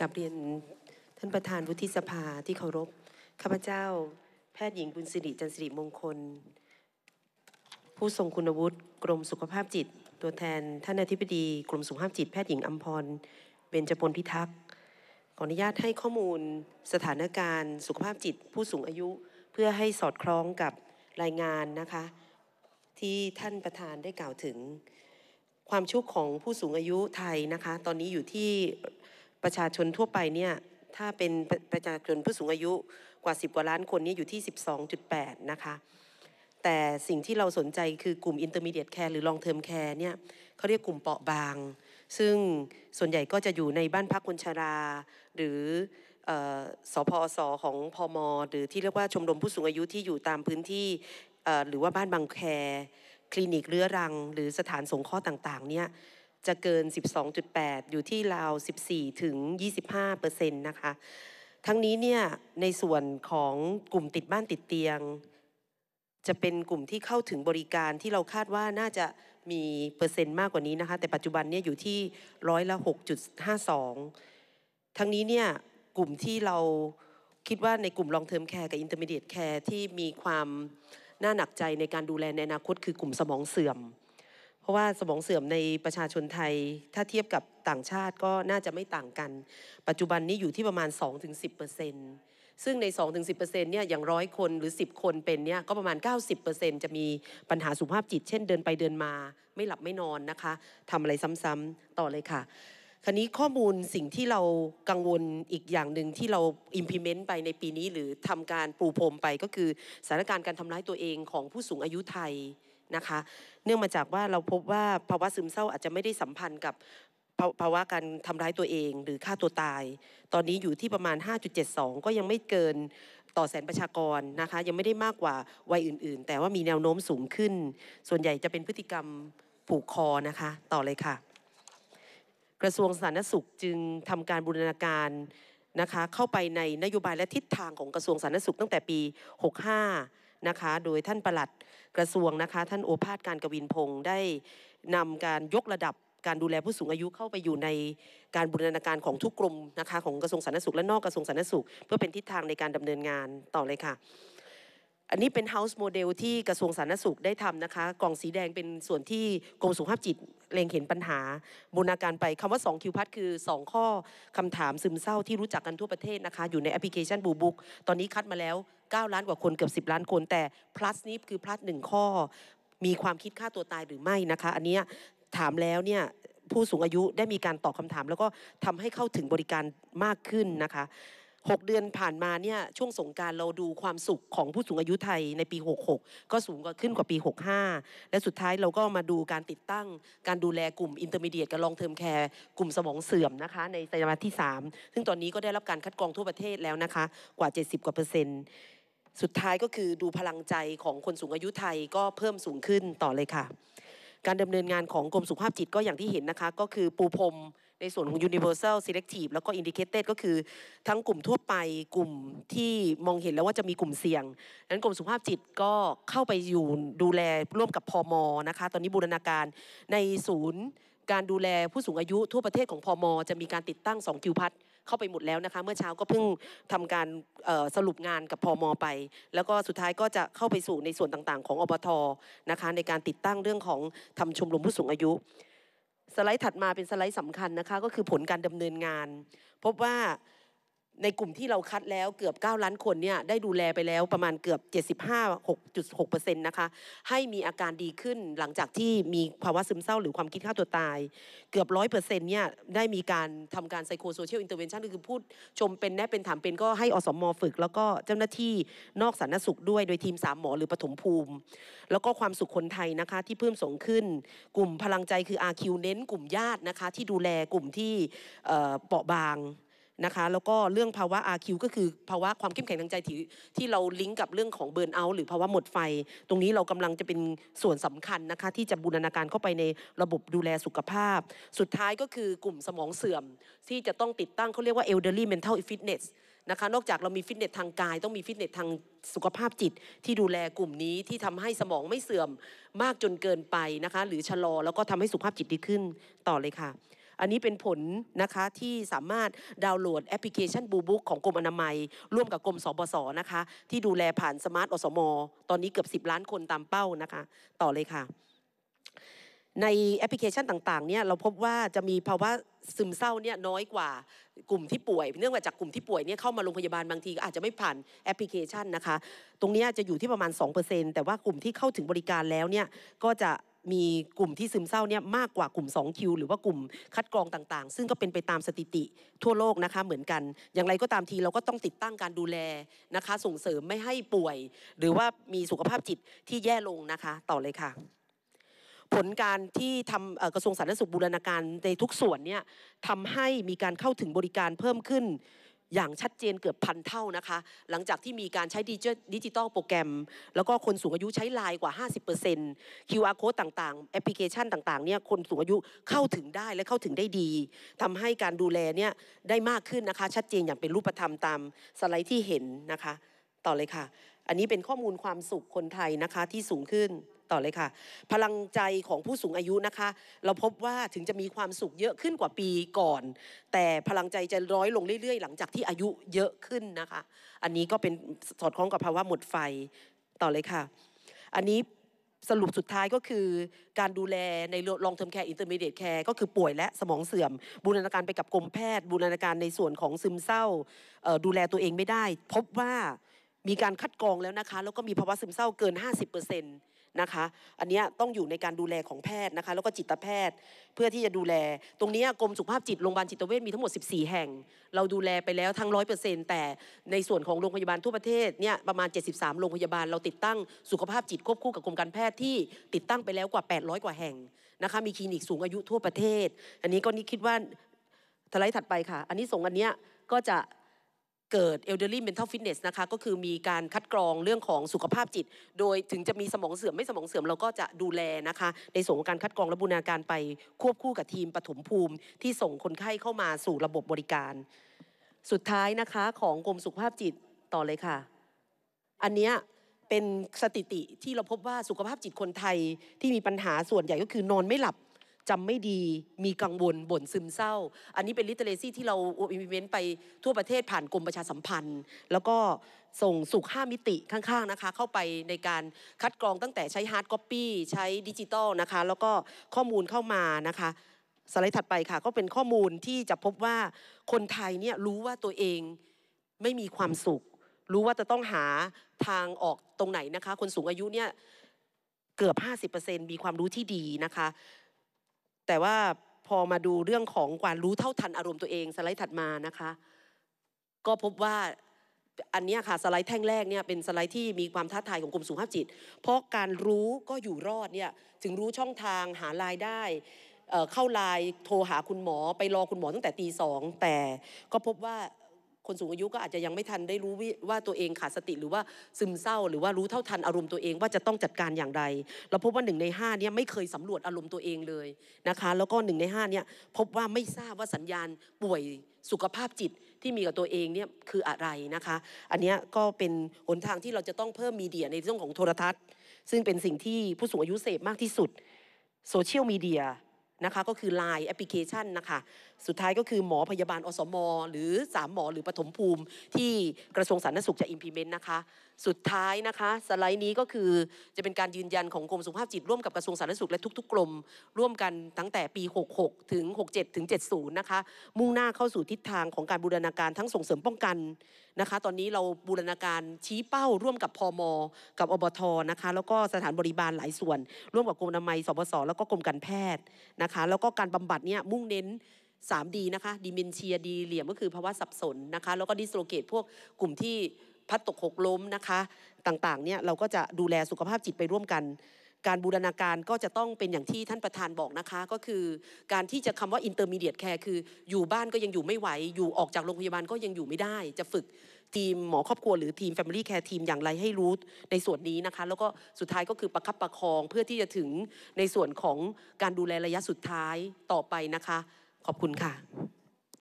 กับเรียนท่านประธานวุฒิสภาที่เคารพ ข้าพเจ้า แพทย์หญิงบุญสิริจันสิริมงคล ผู้ทรงคุณวุฒิกรมสุขภาพจิต ตัวแทนท่านอธิบดีกรมสุขภาพจิตแพทย์หญิงอัมพร เบญจพลพิทักษ์ขออนุญาตให้ข้อมูลสถานการณ์ สุขภาพจิต ผู้สูงอายุเพื่อให้สอดคล้องกับรายงานนะคะ ที่ท่านประธานได้กล่าวถึง ความชุกของผู้สูงอายุไทยนะคะ ตอนนี้อยู่ที่ ประชาชนทั่วไปเนี่ยถ้าเป็นประประชาชนผู้สูงอายุกว่า 10 กว่าล้านคนนี้อยู่ที่ 12.8 นะคะ แต่สิ่งที่เราสนใจคือกลุ่ม intermediate care หรือ long term care เนี่ยเขาเรียกกลุ่มเปราะบาง ซึ่งส่วนใหญ่ก็จะอยู่ในบ้านพักคนชรา หรือเอ่อสพอสของพมหรือที่เรียกว่าชมรมผู้สูงอายุที่อยู่ตามพื้นที่หรือว่าบ้านบางแค คลินิกเรื้อรัง หรือสถานสงเคราะห์ต่างๆเนี่ย จะเกิน 12.8 อยู่ที่ราว 14 ถึง 25เปอร์เซ็นต์นะคะ ทั้งนี้เนี่ยในส่วนของกลุ่มติดบ้านติดเตียง จะเป็นกลุ่มที่เข้าถึงบริการที่เราคาดว่าน่าจะมีเปอร์เซ็นต์มากกว่านี้นะคะ แต่ปัจจุบันเนี่ยอยู่ที่ร้อยละ 6.52 ทั้งนี้เนี่ยกลุ่มที่เราคิดว่าในกลุ่ม long term care กับ intermediate care ที่มีความน่าหนักใจในการดูแลในอนาคตคือกลุ่มสมองเสื่อม ราะว่าสมองเสื่อมในประชาชนไทย ถ้าเทียบกับต่างชาติก็น่าจะไม่ต่างกัน ปัจจุบันนี้อยู่ที่ประมาณ 2-10%ซึ่งใน 2-10%เนี่ยอย่างร้อยคนหรือ 10 คนเป็นเนี่ยก็ประมาณ 90%จะมีปัญหาสุขภาพจิต เช่นเดินไปเดินมา ไม่หลับไม่นอนนะคะทำอะไรซ้ำๆต่อเลยค่ะคราวนี้ข้อมูลสิ่งที่เรากังวลอีกอย่างหนึ่งที่เรา implement ไปในปีนี้ หรือทำการปูพรมไปก็คือสถานการณ์การทำร้ายตัวเองของผู้สูงอายุไทย นะคะ เนื่องมาจากว่าเราพบว่าภาวะซึมเศร้าอาจจะไม่ได้สัมพันธ์กับภาวะการทำร้ายตัวเองหรือฆ่าตัวตาย ตอนนี้อยู่ที่ประมาณ 5.72 ก็ยังไม่เกินต่อแสนประชากรนะคะ ยังไม่ได้มากกว่าวัยอื่น ๆ แต่ว่ามีแนวโน้มสูงขึ้น ส่วนใหญ่จะเป็นพฤติกรรมผูกคอนะคะ ต่อเลยค่ะ กระทรวงสาธารณสุขจึงทำการบูรณาการนะคะเข้าไปในนโยบายและทิศทางของกระทรวงสาธารณสุขตั้งแต่ปี 65 นะคะ โดยท่านประหลัด กระทรวงนะคะ ท่านโอภาสการกวินพงศ์ได้นำการยกระดับการดูแลผู้สูงอายุเข้าไปอยู่ในการบูรณาการของทุกกรมนะคะของกระทรวงสาธารณสุขและนอกกระทรวงสาธารณสุข เพื่อเป็นทิศทางในการดำเนินงานต่อเลยค่ะ อันนี้เป็น House Model ที่กระทรวงสาธารณสุขได้ทำนะคะ กล่องสีแดงเป็นส่วนที่กรมสุขภาพจิตเล็งเห็นปัญหาบูรณาการไปคำว่า 2Q Plus คือ 2 ข้อคำถามซึมเศร้าที่รู้จักกันทั่วประเทศนะคะ อยู่ในแอปพลิเคชัน Blue Book ตอนนี้คัดมาแล้ว 9 ล้านกว่าคนเกือบ10 ล้านคน แต่ plus นี้คือ plus หนึ่งข้อ มีความคิดฆ่าตัวตายหรือไม่นะคะ อันนี้ถามแล้วเนี่ยผู้สูงอายุได้มีการตอบคำถาม แล้วก็ทำให้เข้าถึงบริการมากขึ้นนะคะ6 เดือนผ่านมาเนี่ยช่วงสงกรานต์เราดูความสุขของผู้สูงอายุไทยในปี 66 ก็สูงกว่าขึ้นกว่าปี 65 และสุดท้ายเราก็มาดูการติดตั้งการดูแลกลุ่ม intermediate กับ long term care กลุ่มสมองเสื่อมนะคะในไตรมาสที่ 3 ซึ่งตอนนี้ก็ได้รับการคัดกรองทั่วประเทศแล้วนะคะกว่า 70 กว่าเปอร์เซ็นต์ สุดท้ายก็คือดูพลังใจของคนสูงอายุไทยก็เพิ่มสูงขึ้นต่อเลยค่ะ การดำเนินงานของกรมสุขภาพจิตก็อย่างที่เห็นนะคะ ก็คือปูพรมในส่วนของ universal selective แล้วก็ indicated ก็คือทั้งกลุ่มทั่วไปกลุ่มที่มองเห็นแล้วว่าจะมีกลุ่มเสี่ยงนั้นกรมสุขภาพจิตก็เข้าไปอยู่ดูแลร่วมกับพมนะคะ ตอนนี้บูรณาการในศูนย์การดูแลผู้สูงอายุทั่วประเทศของพมจะมีการติดตั้ง 2 คิวพัด เข้าไปหมดแล้วนะคะ เมื่อเช้าก็เพิ่งทำการสรุปงานกับพมไป แล้วก็สุดท้ายก็จะเข้าไปสู่ในส่วนต่างๆ ของอปทนะคะในการติดตั้งเรื่องของทำชมรมผู้สูงอายุสไลด์ถัดมาเป็นสไลด์สำคัญนะคะ ก็คือผลการดำเนินงาน พบว่า ในกลุ่มที่เราคัดแล้วเกือบ 9 ล้านคนเนี่ยได้ดูแลไปแล้วประมาณเกือบ 75.6%นะคะให้มีอาการดีขึ้นหลังจากที่มีภาวะซึมเศร้าหรือความคิดฆ่าตัวตาย เกือบ 100%เนี่ยได้มีการทำการ psychosocial intervention คือพูดชมเป็นแนบเป็นถามเป็นก็ให้อสมฝึก แล้วก็เจ้าหน้าที่นอกสาธารณสุขด้วยโดยทีมสามหมอหรือปฐมภูมิ แล้วก็ความสุขคนไทยนะคะที่เพิ่มสูงขึ้น กลุ่มพลังใจคือ RQ เน้นกลุ่มญาตินะคะที่ดูแลกลุ่มที่เปราะบาง นะคะแล้วก็เรื่องภาวะ RQ ก็คือภาวะความเข้มแข็งทางใจที่ที่เราลิงก์กับเรื่องของเบิร์นเอาท์หรือภาวะหมดไฟ ตรงนี้เรากำลังจะเป็นส่วนสำคัญนะคะที่จะบูรณาการเข้าไปในระบบดูแลสุขภาพ สุดท้ายก็คือกลุ่มสมองเสื่อม ที่จะต้องติดตั้งเขาเรียกว่า elderly mental fitness นะคะนอกจากเรามีฟิตเนสทางกาย ต้องมีฟิตเนสทางสุขภาพจิต ที่ดูแลกลุ่มนี้ที่ทำให้สมองไม่เสื่อมมากจนเกินไปนะคะ หรือชะลอแล้วก็ทำให้สุขภาพจิตดีขึ้นต่อเลยค่ะ อันนี้เป็นผลนะคะที่สามารถดาวน์โหลดแอปพลิเคชัน Blue Book ของกรมอนามัย ร่วมกับกรมสบสนะคะที่ดูแลผ่าน smart อสม ตอนนี้เกือบ 10 ล้านคนตามเป้านะคะ ต่อเลยค่ะ ในแอปพลิเคชันต่างๆเนี่ยเราพบว่าจะมีภาวะซึมเศร้าเนี่ยน้อยกว่ากลุ่มที่ป่วย เนื่องมาจากกลุ่มที่ป่วยเนี่ยเข้ามาโรงพยาบาลบางทีก็อาจจะไม่ผ่านแอปพลิเคชันนะคะ ตรงนี้จะอยู่ที่ประมาณ 2%แต่ว่ากลุ่มที่เข้าถึงบริการแล้วเนี่ยก็จะ มีกลุ่มที่ซึมเศร้าเนี่ยมากกว่ากลุ่ม 2 คิว หรือว่ากลุ่มคัดกรองต่างๆ ซึ่งก็เป็นไปตามสถิติทั่วโลกนะคะเหมือนกัน อย่างไรก็ตามทีเราก็ต้องติดตั้งการดูแลนะคะ ส่งเสริมไม่ให้ป่วย หรือว่ามีสุขภาพจิตที่แย่ลงนะคะต่อเลยค่ะผลการที่ทำกระทรวงสาธารณสุขบูรณาการในทุกส่วนเนี่ยทำให้มีการเข้าถึงบริการเพิ่มขึ้น อย่างชัดเจนเกือบพันเท่านะคะ หลังจากที่มีการใช้ digital program แล้วก็คนสูงอายุใช้ไลน์กว่า 50% QR code ต่างๆ แอปพลิเคชันต่างๆเนี่ยคนสูงอายุเข้าถึงได้และเข้าถึงได้ดีทำให้การดูแลเนี่ยได้มากขึ้นนะคะ ชัดเจนอย่างเป็นรูปธรรมตามสไลด์ที่เห็นนะคะ ต่อเลยค่ะ อันนี้เป็นข้อมูลความสุขคนไทยนะคะที่สูงขึ้นต่อเลยค่ะ พลังใจของผู้สูงอายุนะคะ เราพบว่าถึงจะมีความสุขเยอะขึ้นกว่าปีก่อน แต่พลังใจจะร้อยลงเรื่อยๆ หลังจากที่อายุเยอะขึ้นนะคะ อันนี้ก็เป็นสอดคล้องกับภาวะหมดไฟต่อเลยค่ะ อันนี้สรุปสุดท้ายก็คือการดูแลใน long term care intermediate care ก็คือป่วยและสมองเสื่อม บูรณาการไปกับกรมแพทย์ บูรณาการในส่วนของซึมเศร้าดูแลตัวเองไม่ได้ พบว่า มีการคัดกรองแล้วนะคะ แล้วก็มีภาวะซึมเศร้าเกิน 50%นะคะ อันนี้ต้องอยู่ในการดูแลของแพทย์นะคะ แล้วก็จิตแพทย์เพื่อที่จะดูแล ตรงนี้กรมสุขภาพจิตโรงพยาบาลจิตเวชมีทั้งหมด 14 แห่ง เราดูแลไปแล้วทั้ง 100%แต่ในส่วนของโรงพยาบาลทั่วประเทศเนี่ยประมาณ 73 โรงพยาบาลเราติดตั้งสุขภาพจิตควบคู่กับกรมการแพทย์ที่ติดตั้งไปแล้วกว่า 800 กว่าแห่งนะคะมีคลินิกสูงอายุทั่วประเทศ อันนี้ก็นี่คิดว่าสไลด์ถัดไปค่ะ อันนี้ส่งอันเนี้ยก็จะ เกิด elderly mental fitness นะคะก็คือมีการคัดกรองเรื่องของสุขภาพจิต โดยถึงจะมีสมองเสื่อมไม่สมองเสื่อมเราก็จะดูแลนะคะ ในส่วนของการคัดกรองและบูรณาการไปควบคู่กับทีมปฐมภูมิ ที่ส่งคนไข้เข้ามาสู่ระบบบริการ สุดท้ายนะคะของกรมสุขภาพจิตต่อเลยค่ะ อันเนี้ยเป็นสถิติที่เราพบว่าสุขภาพจิตคนไทยที่มีปัญหาส่วนใหญ่ก็คือนอนไม่หลับ จำไม่ดีมีกังวลบ่นซึมเศร้า อันนี้เป็น literacy ที่เรา implement ไปทั่วประเทศผ่านกรมประชาสัมพันธ์ แล้วก็ส่งสุขห้ามิติข้างๆนะคะเข้าไปในการคัดกรองตั้งแต่ใช้ฮาร์ด c o ปปี้ใช้ดิจิตอลนะคะแล้วก็ข้อมูลเข้ามานะคะสไลด์ถัดไปค่ะก็เป็นข้อมูลที่จะพบว่าคนไทยเนี่ยรู้ว่าตัวเองไม่มีความสุข รู้ว่าจะต้องหาทางออกตรงไหนนะคะ คนสูงอายุเนี่ยเกือบ 50%มีความรู้ที่ดีนะคะ แต่ว่าพอมาดูเรื่องของการรู้เท่าทันอารมณ์ตัวเองสไลด์ถัดมานะคะ ก็พบว่าอันนี้ค่ะสไลด์แท่งแรกเนี่ยเป็นสไลด์ที่มีความท้าทายของกรมสุขภาพจิต เพราะการรู้ก็อยู่รอดเนี่ยถึงรู้ช่องทางหารายได้เข้าไลน์โทรหาคุณหมอไปรอคุณหมอตั้งแต่ตีสองแต่ก็พบว่า คนสูงอายุก็อาจจะยังไม่ทันได้รู้ว่าตัวเองขาดสติหรือว่าซึมเศร้า หรือว่ารู้เท่าทันอารมณ์ตัวเองว่าจะต้องจัดการอย่างไร เราพบว่าหนึ่งในห้าเนี่ยไม่เคยสำรวจอารมณ์ตัวเองเลยนะคะแล้วก็หนึ่งในห้าเนี่ยพบว่าไม่ทราบว่าสัญญาณป่วยสุขภาพจิตที่มีกับตัวเองเนี่ยคืออะไรนะคะ อันนี้ก็เป็นหนทางที่เราจะต้องเพิ่มมีเดียในเรื่องของโทรทัศน์ ซึ่งเป็นสิ่งที่ผู้สูงอายุเสพมากที่สุดโซเชียลมีเดีย นะคะก็คือ Line แอปพลิเคชันนะคะสุดท้ายก็คือหมอพยาบาลอสม หรือ 3 หมอหรือปฐมภูมิที่กระทรวงสาธารณสุขจะ implement นะคะ สุดท้ายนะคะสไลด์นี้ก็คือจะเป็นการยืนยันของกรมสุขภาพจิตร่วมกับกระทรวงสาธารณสุขและทุก ๆ กรมร่วมกันตั้งแต่ปี 66 ถึง 67 ถึง 70 นะคะ มุ่งหน้าเข้าสู่ทิศทางของการบูรณาการทั้งส่งเสริมป้องกันนะคะ ตอนนี้เราบูรณาการชี้เป้าร่วมกับพมกับอปทนะคะ แล้วก็สถานบริบาลหลายส่วน ร่วมกับกรมอนามัยสบสแล้วก็กรมการแพทย์นะคะ แล้วก็การบำบัดเนี่ยมุ่งเน้น 3D นะคะ dementia delirium ก็คือภาวะสับสนนะคะ แล้วก็ dislocate พวกกลุ่มที่ พลัดตกหกล้มนะคะต่างๆเนี่ยเราก็จะดูแลสุขภาพจิตไปร่วมกัน การบูรณาการก็จะต้องเป็นอย่างที่ท่านประธานบอกนะคะ ก็คือการที่จะคำว่า intermediate care คืออยู่บ้านก็ยังอยู่ไม่ไหว อยู่ออกจากโรงพยาบาลก็ยังอยู่ไม่ได้ จะฝึกทีมหมอครอบครัวหรือทีม Family Care ทีมอย่างไรให้รู้ในส่วนนี้นะคะ แล้วก็สุดท้ายก็คือประคับประคองเพื่อที่จะถึงในส่วนของการดูแลระยะสุดท้ายต่อไปนะคะ ขอบคุณค่ะ